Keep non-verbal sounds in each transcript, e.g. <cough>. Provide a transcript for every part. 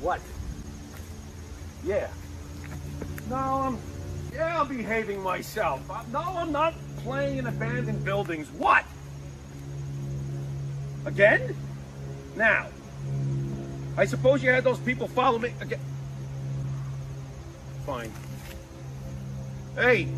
What? Yeah. No, I'm. Yeah, I'm behaving myself. Uh, no, I'm not playing in abandoned buildings. What? Again? Now. I suppose you had those people follow me again. Fine. Hey,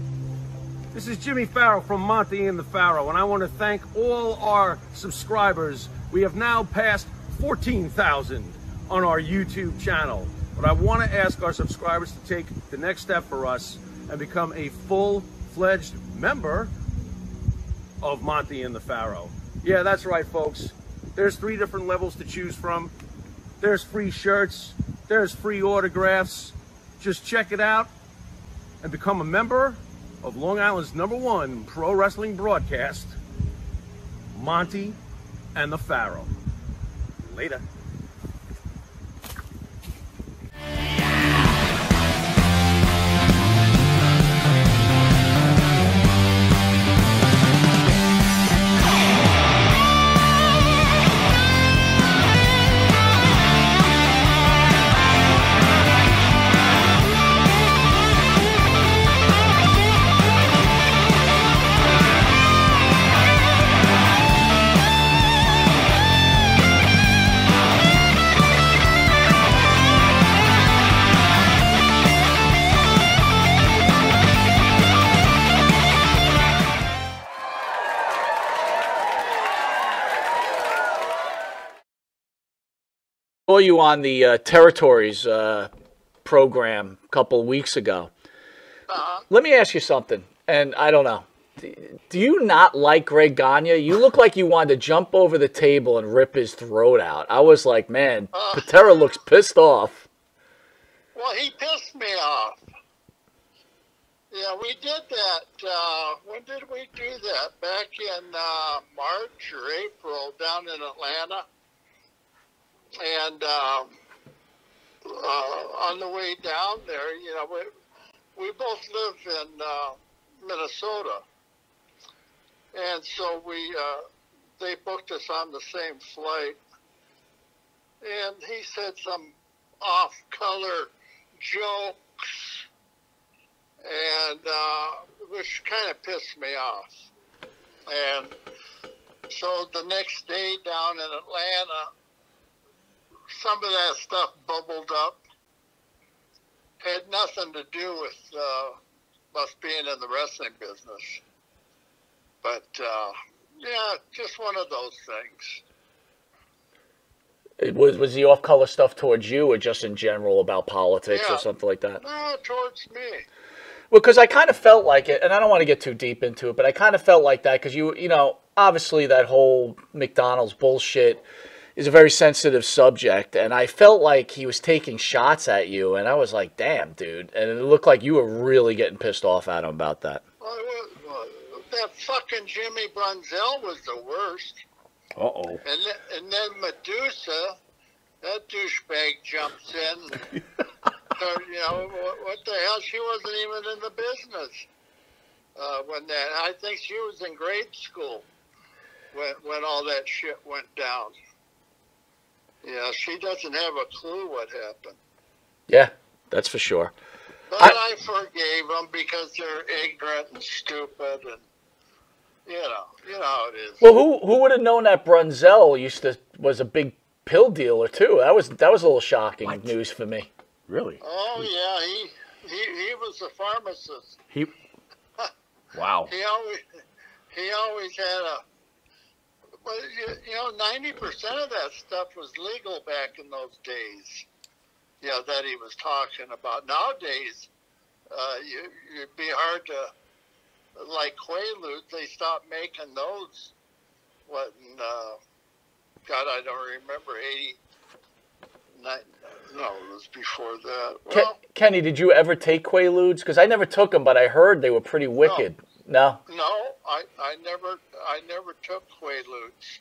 this is Jimmy Farrow from Monte and the Pharaoh, and I want to thank all our subscribers. We have now passed 14,000 on our YouTube channel. But I want to ask our subscribers to take the next step for us and become a full-fledged member of Monte and the Pharaoh. Yeah, that's right, folks. There's three different levels to choose from. There's free shirts. There's free autographs. Just check it out and become a member of Long Island's number one pro wrestling broadcast, Monte and the Pharaoh. Later. Saw you on the uh, territories uh, program a couple weeks ago. Uh-huh. Let me ask you something, and I don't know. Do you not like Greg Gagne? You look like you wanted to jump over the table and rip his throat out. I was like, man, Uh. Patera looks pissed off. Well, he pissed me off. Yeah, we did that. Uh, when did we do that? Back in uh, March or April down in Atlanta. And um, uh, on the way down there, you know, we, we both live in uh, Minnesota. And so we, uh, they booked us on the same flight. And he said some off color jokes, and uh, which kind of pissed me off. And so the next day down in Atlanta, some of that stuff bubbled up. Had nothing to do with uh, us being in the wrestling business. But uh, yeah, just one of those things. It was was the off color stuff towards you, or just in general about politics Yeah. or something like that? No, towards me. Well, because I kind of felt like it, and I don't want to get too deep into it, but I kind of felt like that because you, you know, obviously that whole McDonald's bullshit is a very sensitive subject, and I felt like he was taking shots at you, and I was like, damn, dude, and it looked like you were really getting pissed off at him about that. Well, well, that fucking Jimmy Brunzell was the worst. Uh oh. And then, and then Medusa, that douchebag jumps in. <laughs> so, you know, what, what the hell? She wasn't even in the business uh, when that. I think she was in grade school when when all that shit went down. Yeah, she doesn't have a clue what happened. Yeah, that's for sure. But I- I, forgave them because they're ignorant and stupid, and you know, you know how it is. Well, who who would have known that Brunzell used to was a big pill dealer too? That was that was a little shocking news for me. Really? Oh yeah, he he he was a pharmacist. He. <laughs> Wow. He always he always had a. But you, know, ninety percent of that stuff was legal back in those days. You know that he was talking about. Nowadays, uh, you, it'd be hard to like Quaaludes. They stopped making those. What? In, uh, God, I don't remember eighty. No, it was before that. Well, Kenny, did you ever take Quaaludes? Because I never took them, but I heard they were pretty wicked. No. No, No, I, I never I never took Quaaludes.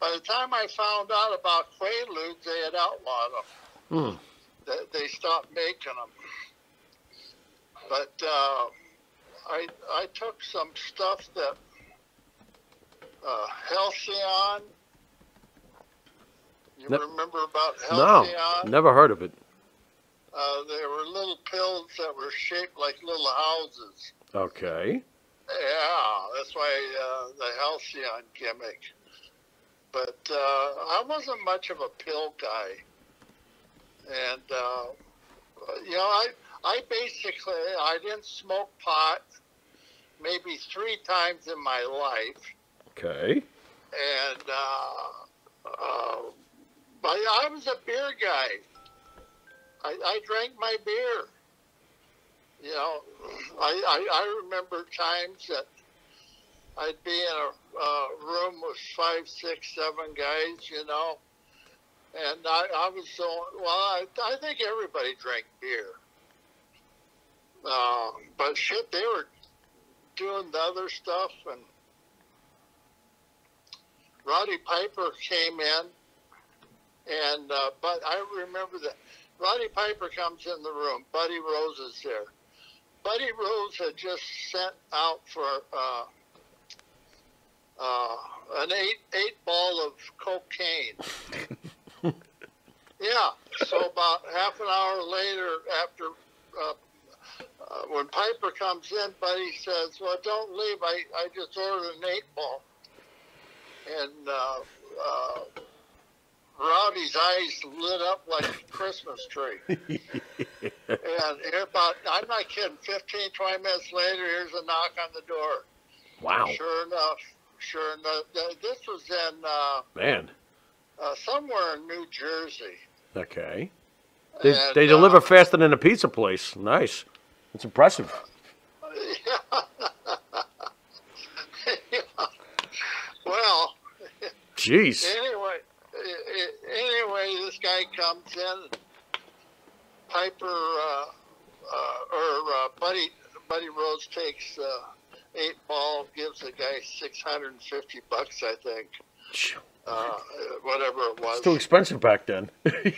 By the time I found out about Quaaludes, they had outlawed them. They, they stopped making them. But uh, I I took some stuff that uh, Halcion. You Ne- remember about No, never heard of it. Uh, there were little pills that were shaped like little houses. Okay. Yeah, that's why uh, the Halcion gimmick. But uh, I wasn't much of a pill guy, and uh, you know, I I basically I didn't smoke pot maybe three times in my life, Okay. and uh, uh, but I was a beer guy. I, I drank my beer. You know, I, I, I remember times that I'd be in a room with five, six, seven guys, you know, and I, I was so, well, I, I think everybody drank beer. Uh, but shit, they were doing the other stuff, and Roddy Piper came in, and uh, but I remember that Roddy Piper comes in the room. Buddy Rose is there. Buddy Rose had just sent out for uh, uh, an eight eight ball of cocaine. <laughs> yeah. So about half an hour later, after uh, uh, when Piper comes in, Buddy says, "Well, don't leave. I I just ordered an eight ball." And uh, uh, Rowdy's eyes lit up like a Christmas tree. <laughs> and here about, I'm not kidding, 15, 20 minutes later, here's a knock on the door. Wow. Sure enough, sure enough. This was in uh, Man. uh, somewhere in New Jersey. Okay. They, And, they uh, deliver faster than a pizza place. Nice. It's impressive. Yeah. <laughs> well, Jeez. anyway, anyway, this guy comes in. Piper uh, uh, or uh, Buddy Buddy Rose takes eight ball, gives the guy six hundred and fifty bucks, I think, uh, whatever it was. It's too expensive back then. <laughs>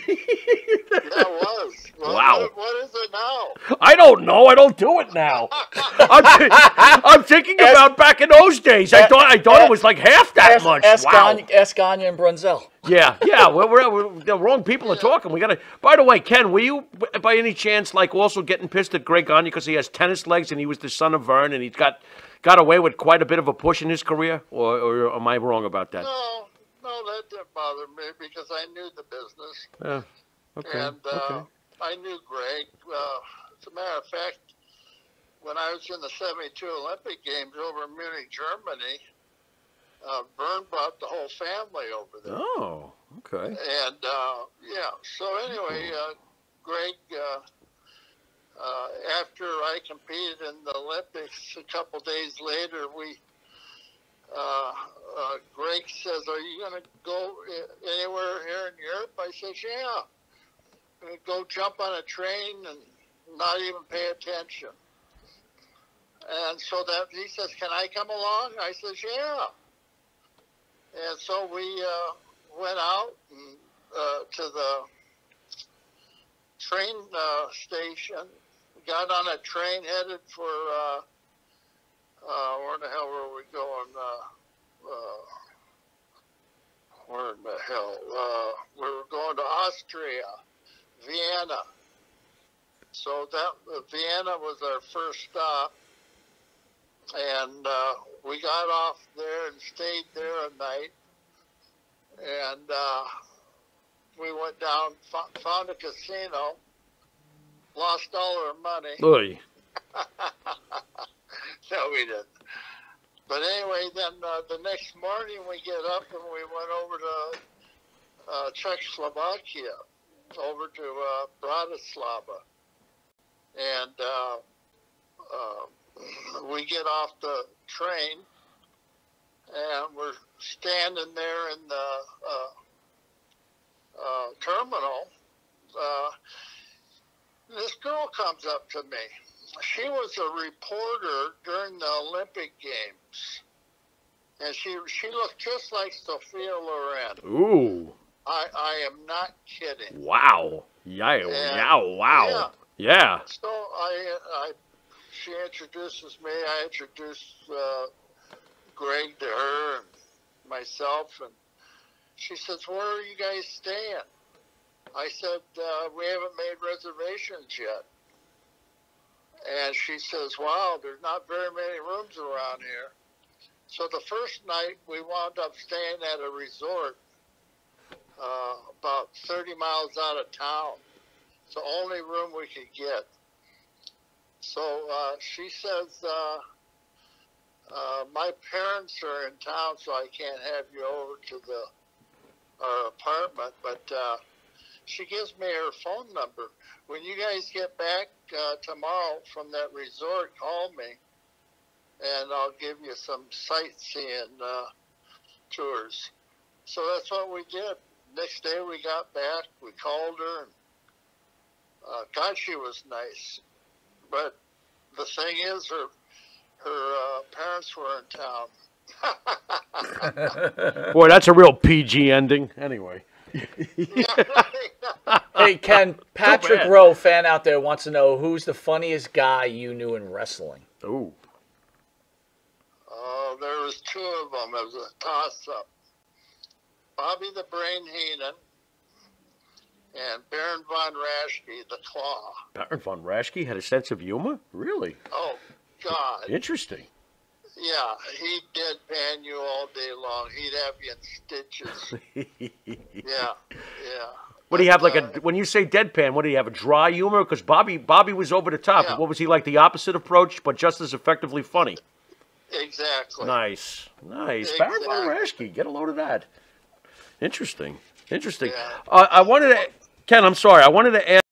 Yeah, it was. Well, Wow. What, what is it now? I don't know. I don't do it now. <laughs> I'm, thi- I'm thinking about back in those days. I thought I thought it was like half that Ask, much. ask, wow. Gagne, and Brunzell. Yeah, <laughs> yeah. We're, we're, we're- the wrong people are talking. We gotta. By the way, Ken, were you by any chance like also getting pissed at Greg Gagne because he has tennis legs and he was the son of Vern and he's got got away with quite a bit of a push in his career? Or, or am I wrong about that? No, no, that didn't bother me because I knew the business. Yeah. Okay. And uh, okay. I knew Greg. Uh, as a matter of fact, when I was in the 72 Olympic Games over in Munich, Germany, uh, Vern brought the whole family over there. Oh, okay. And uh, yeah, so anyway, uh, Greg, uh, uh, after I competed in the Olympics, a couple days later, we. Uh, uh, Greg says, "Are you going to go anywhere here in Europe?" I says, "Yeah." I'm go jump on a train and not even pay attention. And so that he says, "Can I come along?" I says, "Yeah." And so we uh, went out and, uh, to the train uh, station, got on a train headed for uh, where the hell were we going? Uh, uh, where in the hell? Uh, we were going to Austria, Vienna. So that uh, Vienna was our first stop, and uh, we got off there and stayed there a night, and uh, we went down, found a casino, lost all our money. Oy. <laughs> <laughs> no, we didn't. But anyway, then uh, the next morning we get up and we went over to uh, Czechoslovakia, over to uh, Bratislava, and uh, uh, we get off the train and we're standing there in the uh, terminal. This girl comes up to me she was a reporter during the Olympic Games, and she she looked just like Sophia Loren. Ooh. I I am not kidding. Wow. Yeah. Yeah. Yeah. Wow. Yeah. So I I she introduces me. I introduce uh, Greg to her and myself, and She says, "Where are you guys staying?" I said, uh, "We haven't made reservations yet." And she says, "Wow, there's not very many rooms around here." So the first night we wound up staying at a resort uh, about 30 miles out of town. It's the only room we could get. So uh, she says, uh, uh, my parents are in town, so I can't have you over to the our apartment. But uh, she gives me her phone number. When you guys get back uh, tomorrow from that resort, call me, and I'll give you some sightseeing uh, tours. So that's what we did. Next day we got back. We called her, and uh, God, she was nice. But the thing is, her her uh, parents were in town. <laughs> Boy, that's a real PG ending. Anyway. <laughs> Hey, Ken, Patrick. Rowe, fan out there, wants to know who's the funniest guy you knew in wrestling. Ooh. Oh, there was two of them. It was a toss-up. Bobby the Brain Heenan and Baron von Raschke, the Claw. Baron von Raschke had a sense of humor? Really? Oh, God. Interesting. Yeah, he deadpan you all day long. He'd have you in stitches. <laughs> Yeah, yeah. What do you have like Uh, a when you say deadpan? What do you have a dry humor? Because Bobby Bobby was over the top. Yeah. What was he like? The opposite approach, but just as effectively funny. Exactly. Nice, nice. Baron von Exactly. Get a load of that. Interesting, interesting. Yeah. Uh, I wanted to, Ken. I'm sorry. I wanted to ask.